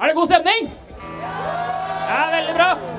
Er det god stemning? Ja, veldig bra.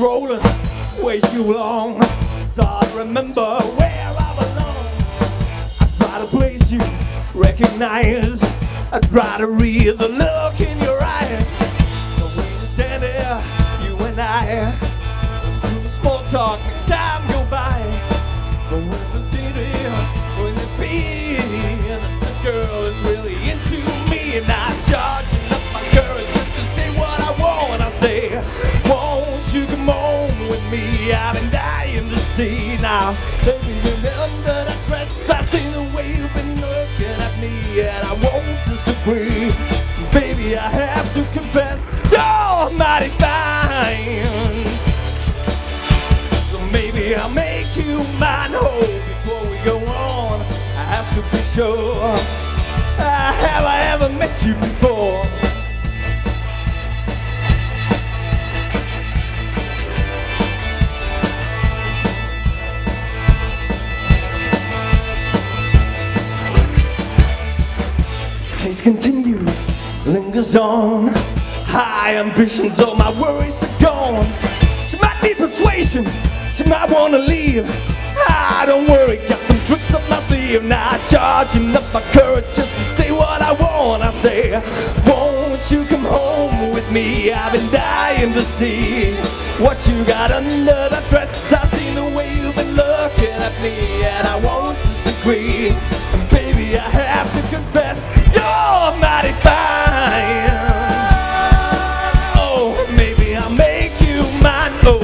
Rolling way too long. So I remember where I belong. I try to place you, recognize. I try to read the look see now. Baby, remember that dress? I see the way you've been looking at me, and I won't disagree. Baby, I have to confess, you're mighty fine. So maybe I'll make you mine. Oh, before we go on, I have to be sure. Uh, have I ever met you before? Continues, lingers on. High ambitions, all my worries are gone. She might need persuasion, she might wanna leave. Ah, don't worry, got some tricks up my sleeve. Now charging up my courage just to say what I want. I say, won't you come home with me? I've been dying to see what you got under that dress. I see the way you've been looking at me, and I won't disagree. And baby, I have to confess, you're mighty fine. Oh, maybe I'll make you mine. Oh,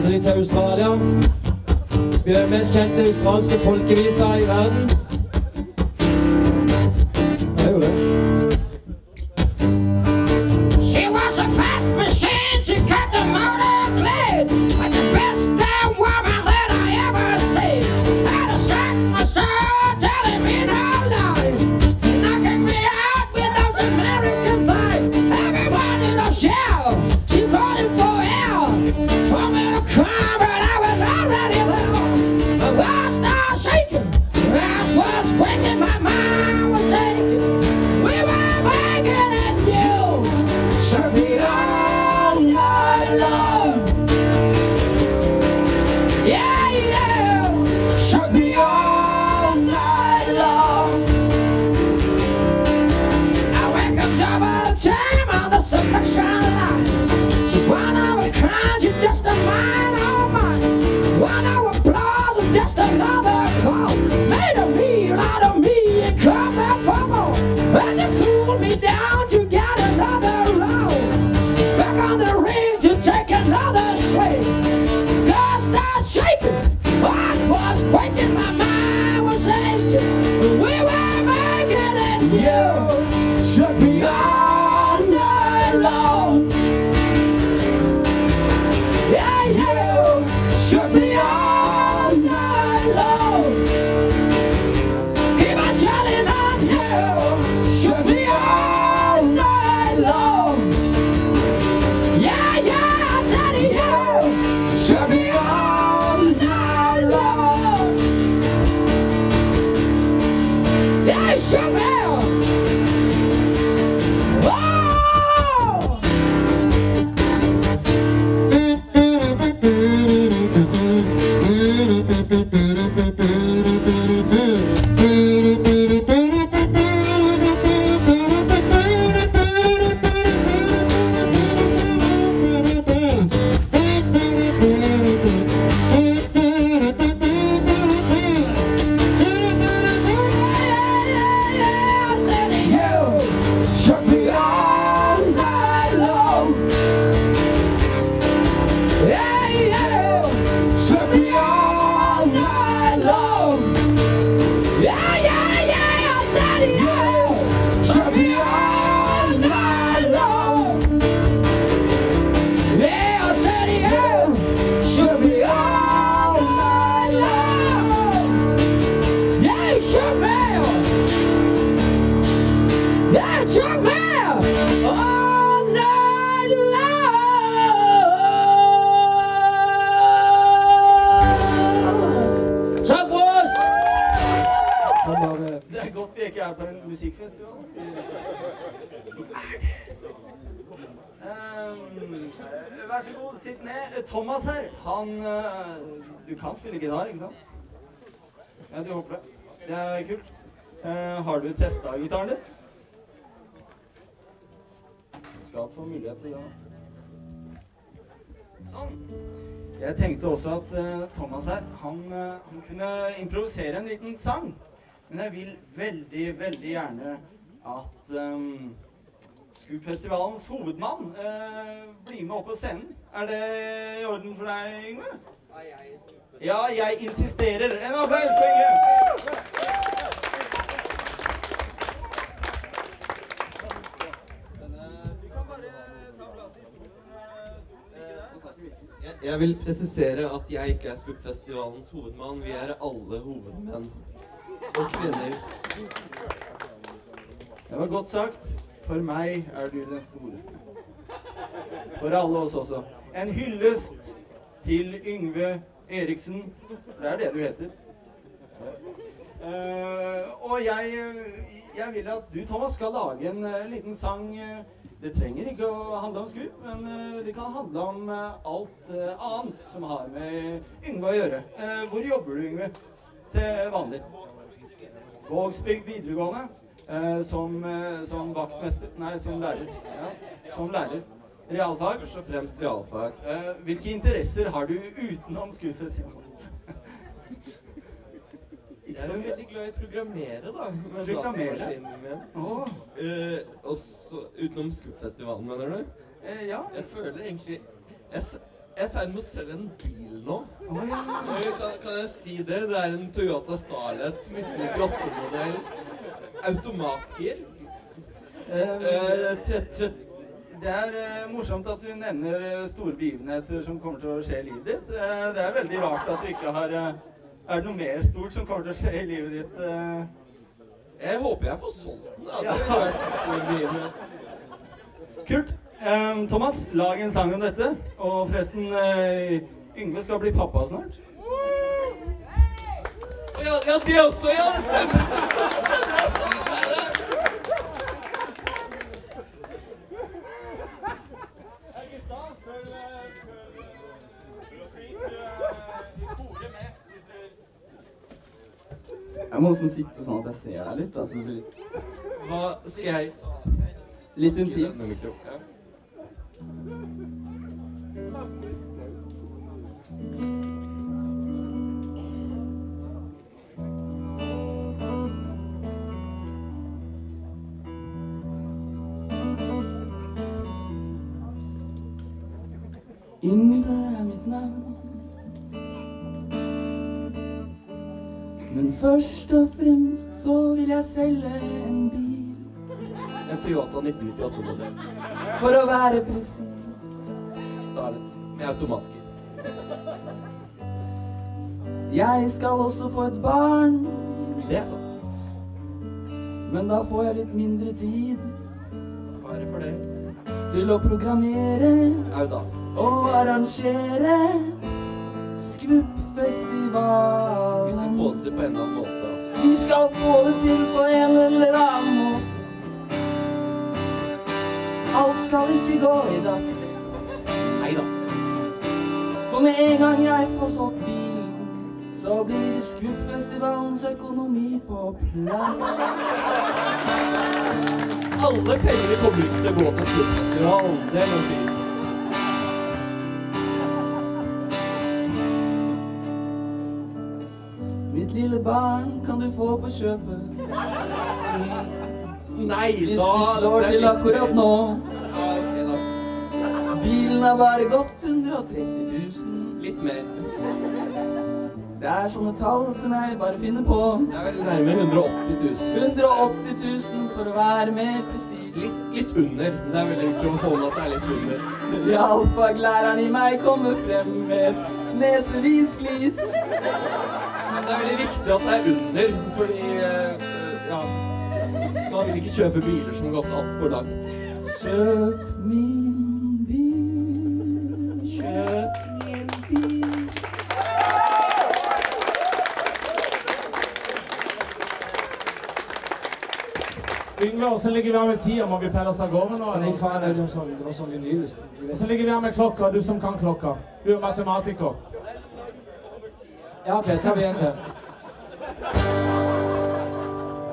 reiser de til Australia. Spiller de mest kjente australske folkeviser i verden. Lord. Musikkfestival. Vi er det. Um, vær så god, sitt ned. Thomas her, han eh, Du kan spille gitar, ikke sant? Ja, du håper det. Det er kult. Uh, har du testa gitaren din? Du skal få mulighet til det. Sånn. Jeg tenkte også at uh, Thomas her, han, uh, han kunne improvisere en liten sang. Men jeg vil veldig, veldig gjerne at um, Scoop-festivalens hovedmann uh, blir med opp på scenen. Er det i orden for deg, Yngve? Ja, jeg insisterer. En applaus for Yngve! Jeg, jeg vil presisere at jeg ikke er Skuppfestivalens hovedmann. Vi er alle hovedmenn og kvinner. Det var godt sagt. For meg er du den store. For alle oss også. En hyllest til Yngve Eriksen. Det er det du heter. Eh, og jeg, jeg vil at du, Thomas, skal lage en eh, liten sang. det trenger ikke å handle om SKU, men eh, det kan handle om alt annet som har med Yngve å gjøre. Hvor jobber du, Yngve? Til vanlig? Vågsbygd videregående. Eh, som, eh, som vaktmester Nei, som lærer. Ja, som lærer. Realfag. Først og fremst realfag. Eh, hvilke interesser har du utenom skuffet? Jeg er jo veldig glad i å programmere, da. Med Programmere? datamaskinen min. Åh, Eh, og så utenom skuffestivalen mener du? eh, ja. Jeg føler egentlig Jeg, jeg er i ferd med å selge en bil nå. Kan, kan jeg si det? Det er en Toyota Starlet 1998-modell. Automatgir. Uh, det er eh, morsomt at du nevner eh, store begivenheter som kommer til å skje i livet ditt. Eh, det er veldig rart at du ikke har eh, Er det noe mer stort som kommer til å skje i livet ditt? Eh? Jeg håper jeg får solgt den. da. Ja. Det ville vært en stor begivenhet. Kult. Eh, Thomas, lag en sang om dette. Og forresten, uh, Yngve skal bli pappa snart. Ja, ja, det også! Ja, det stemmer! Det stemmer altså! Det er det. Jeg må sånn sitte sånn at jeg ser deg litt. da, så det blir litt, Hva skal jeg litt intimt. Yngve er mitt navn. Men først og fremst så vil jeg selge en bil. En Toyota 1998-modell. For å være presis. Starlet med automatgir. Jeg skal også få et barn, Det er sant. men da får jeg litt mindre tid Bare for det. til å programmere Au da. og arrangere Vi skal få det til på en eller annen måte. Vi skal få det til på en eller annen måte. Alt skal ikke gå i dass. Nei da. For med en gang jeg får solgt bilen, så blir det Skvupp-festivalens økonomi på plass. Alle pengene kommer ikke til å gå til Skrubbfestivalen, Det må sies. Mitt lille barn kan du få på kjøpet. Nei, Hvis da du slår er til akkurat nå. Ja, ok da. Bilen har bare gått 130 000. Litt mer. Det er sånne tall som jeg bare finner på. Det er vel nærmere 180 000. 180 000 for å være mer presis. Litt, litt under. Det er veldig viktig å få med at det er litt under. Realfaglæreren i meg kommer frem med et nesevis glis. Men det er veldig viktig at det er under, fordi eh, ja, man vil ikke kjøpe biler som har gått altfor langt. Kjøp min bil, kjøp min bil. Yngve, åssen ligger vi an med tida? Må vi pelle oss av gårde nå? Nei, faen, det var sånn, det var sånn Åssen ligger vi an med klokka, du som kan klokka? Du er matematiker. Ja, Peter, vi er en til.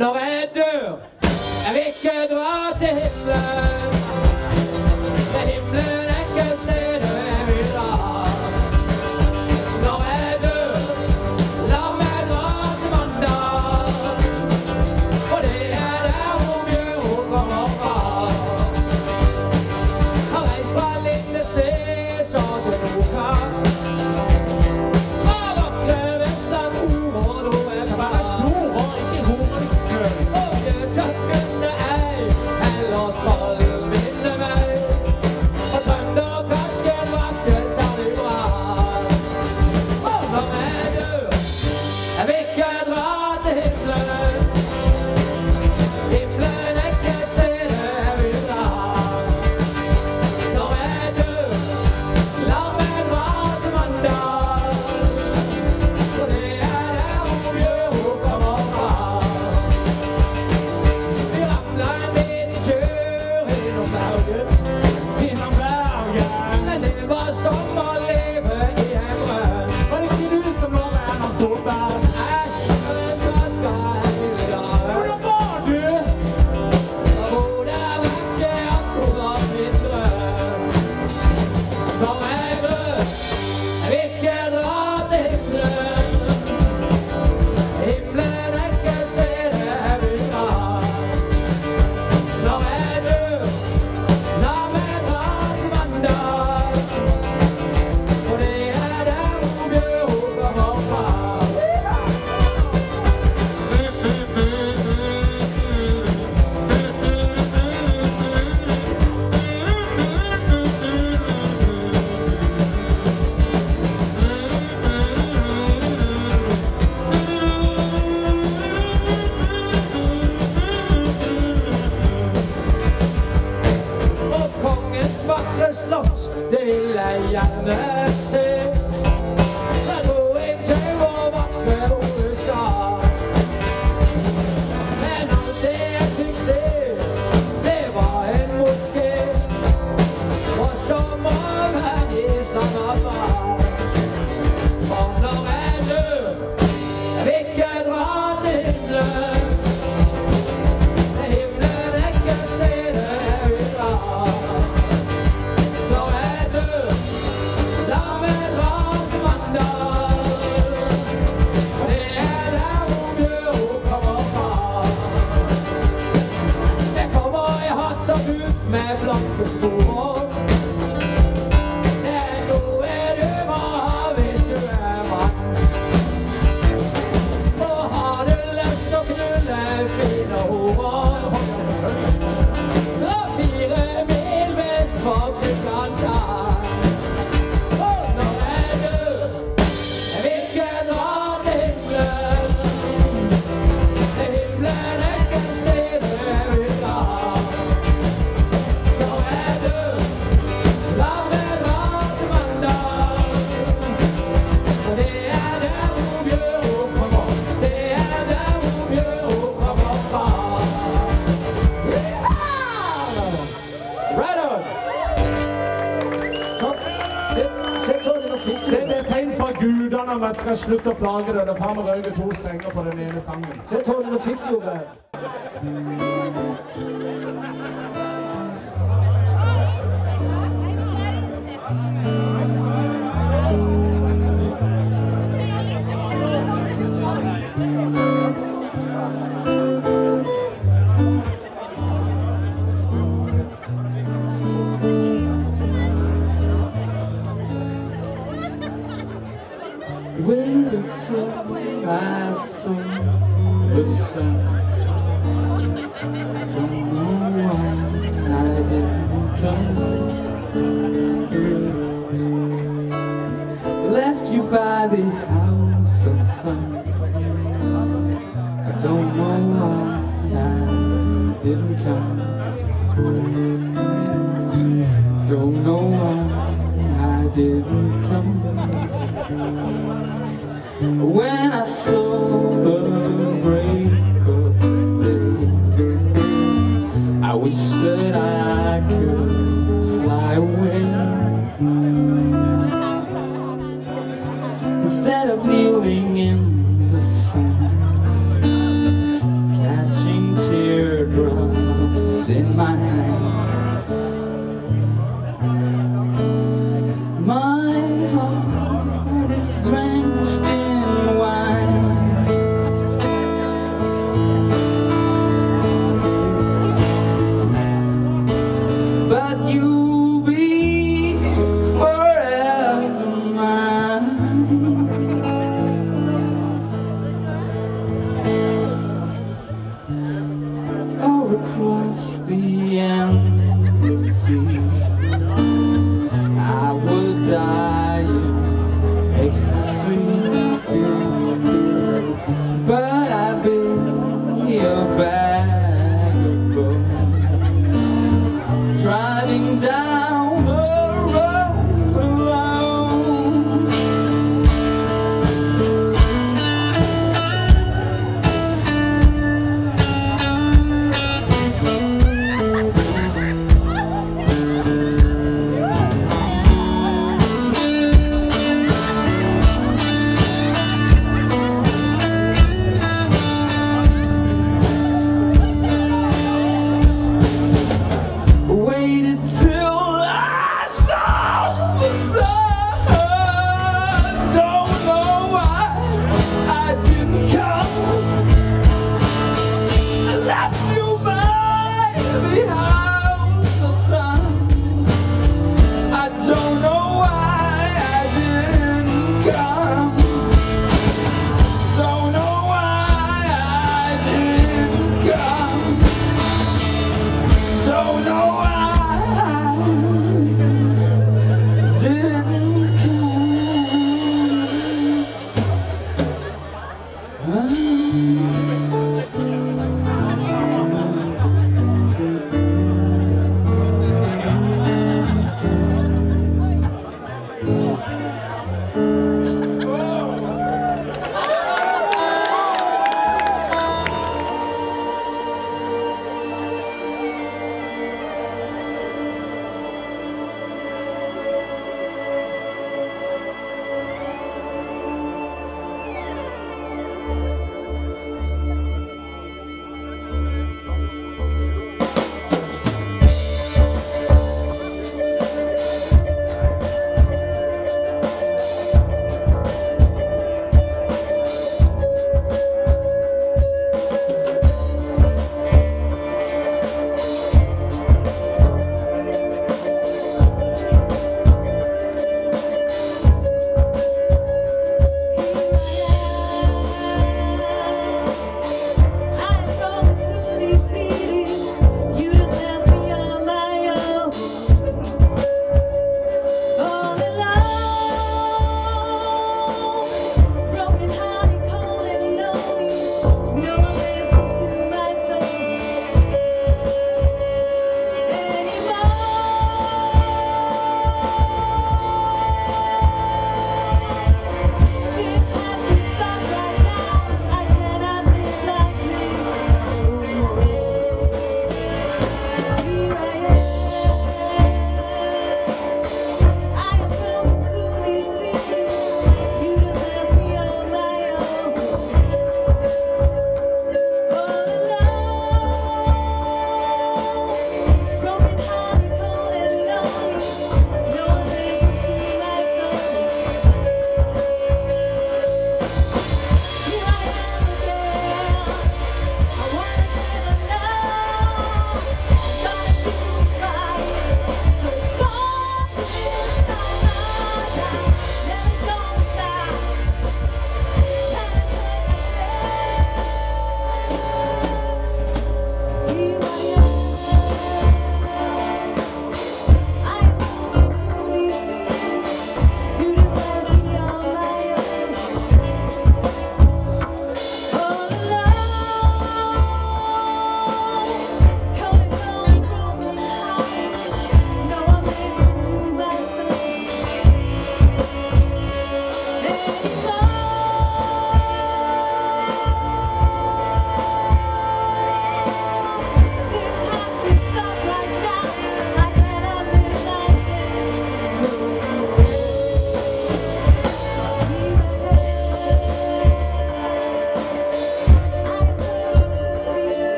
Når jeg dør, jeg vil ikke dra til himmelen. at jeg skal slutte å plage deg. Det er faen røyke to strenger på den ene sangen. Se tårene du fikk, det, Jordbær. passing the sun. Don't know why I didn't come. Left you by the house of fun. I don't know why I didn't come. Don't know why I didn't come when I saw the break.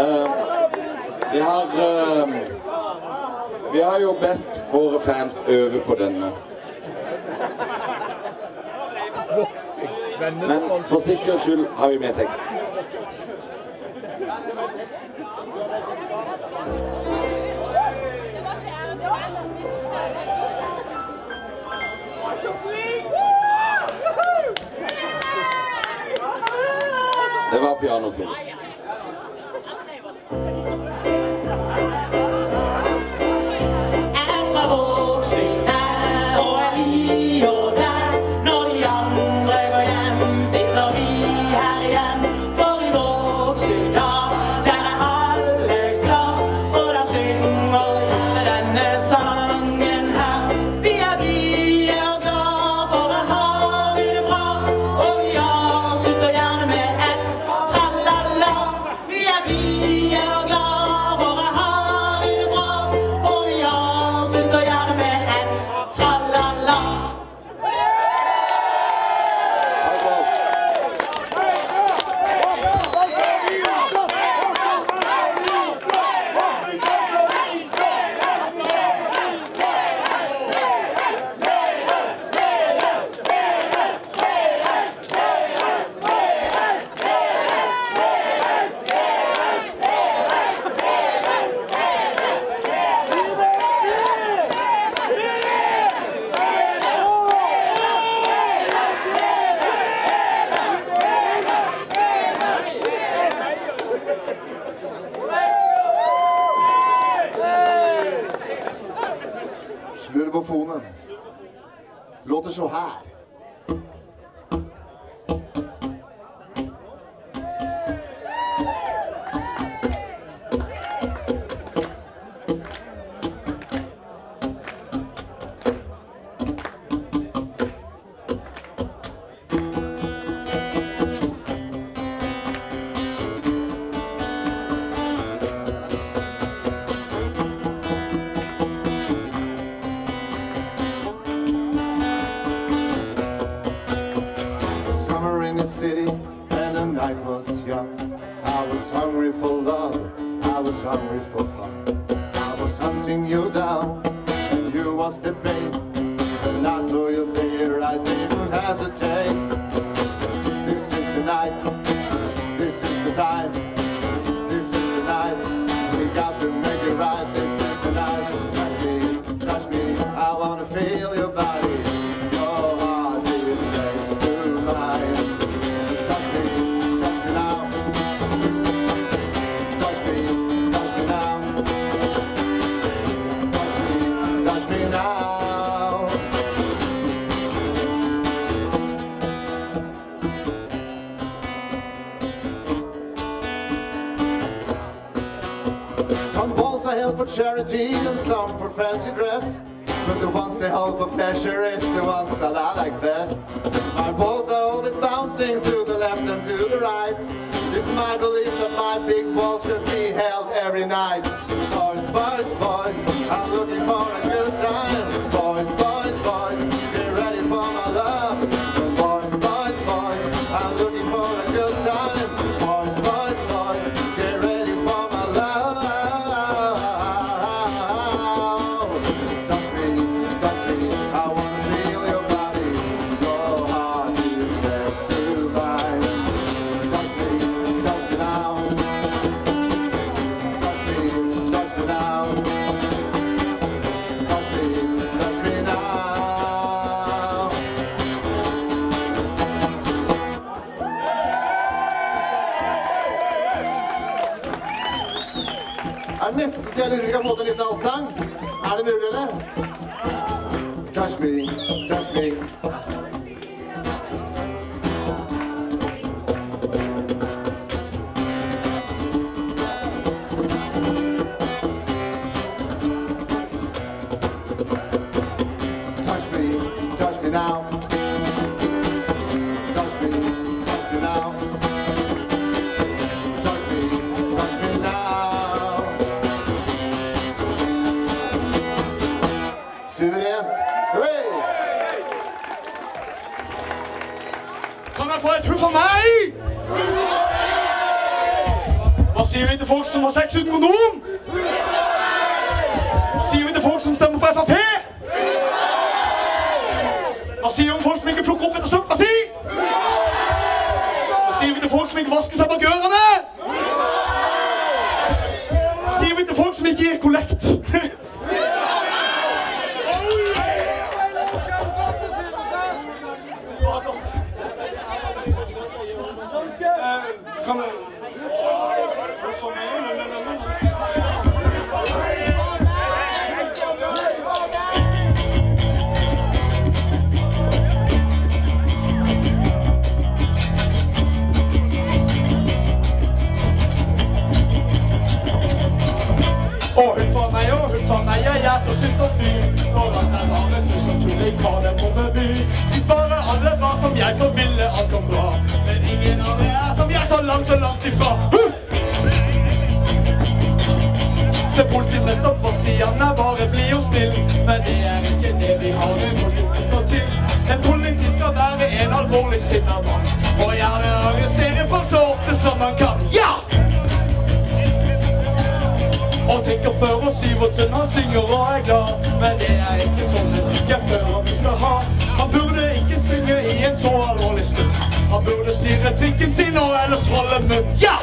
Eh, vi har, eh, vi har jo bedt våre fans øve på denne. Men for sikkerhets skyld har vi med teksten. yağınız gelir. charity and some for fancy dress. But the ones they hold for pleasure is the ones that I like best. My balls are always bouncing to the left and to the right. It's my belief that my big balls should be held every night. Boys, boys, boys, I'm looking for a good time. me now. Touch me, vooruit, me van mij? Wat zie je de volksstand wat seks uit? Og han synger og er glad. Men det er ikke sånn et trykk jeg fører vi skal ha. Han burde ikke synge i en så alvorlig stund. Han burde styre trikken sin og ellers holde munn. Ja!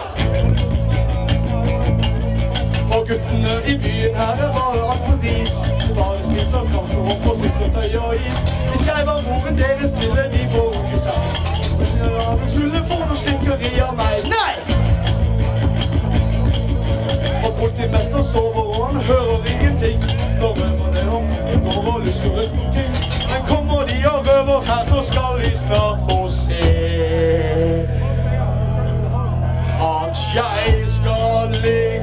Og guttene i byen her er bare alt på ris. De bare spiser kake og får syltetøy og is. Hvis jeg var moren deres, ville de få seg. Men jeg skulle få noe slikkeri av meg. Nei! Og politimester sover og han hører ingenting. Nå røver det om lusker rundt ting Men kommer de og røver her, så skal de snart få se. At jeg skal ligge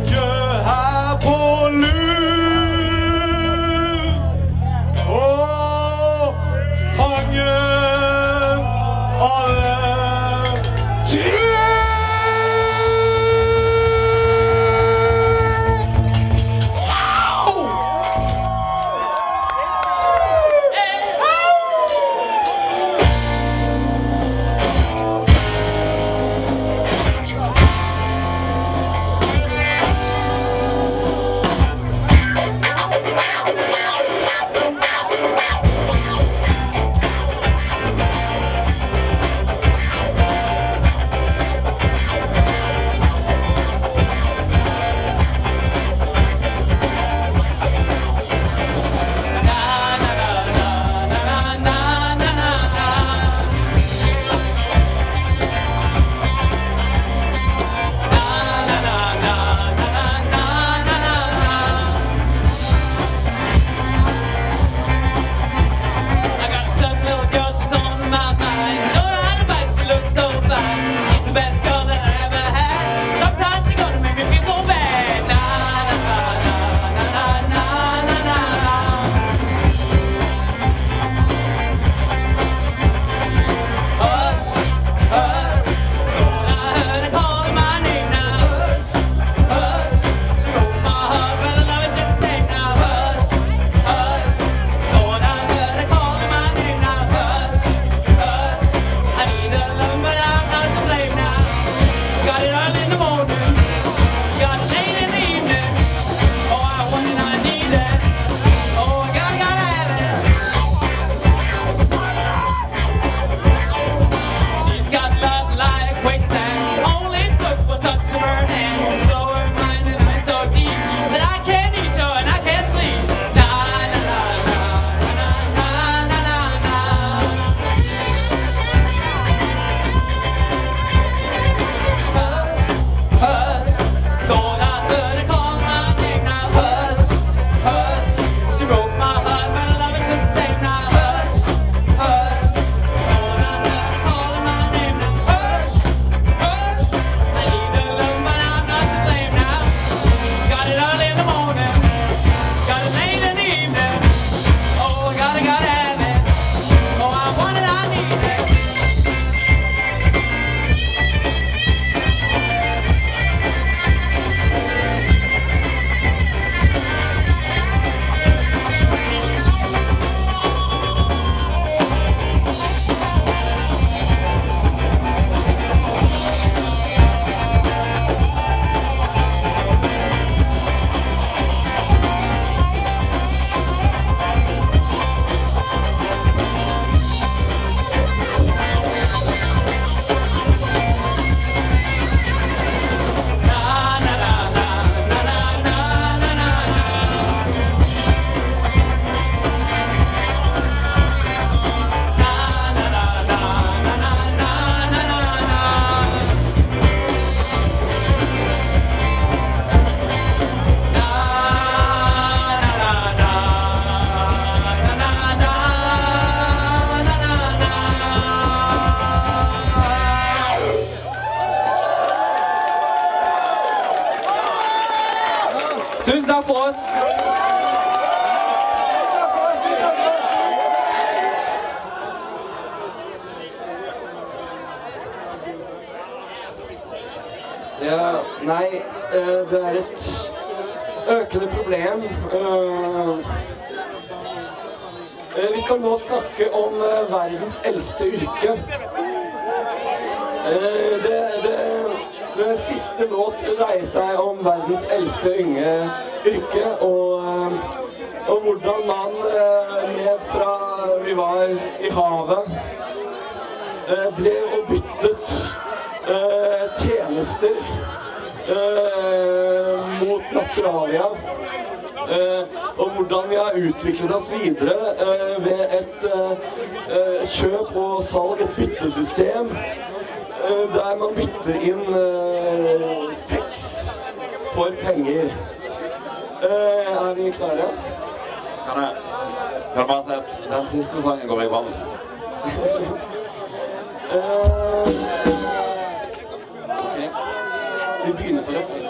Ja, nei, eh, det er et økende problem. Eh, eh, vi skal nå snakke om verdens eldste yrke. Det, det, det siste låt dreier seg om verdens eldste ynge yrke, og, og, hvordan man ned fra vi var i havet, drev og bytta venstre eh, mot Naturalia. Uh, og hvordan vi har utviklet oss videre uh, ved et uh, kjøp og salg, et byttesystem, der man bytter inn sex for penger. er vi klare? Kan jeg, kan jeg bare si at den siste sangen går i vals? любимый, потому что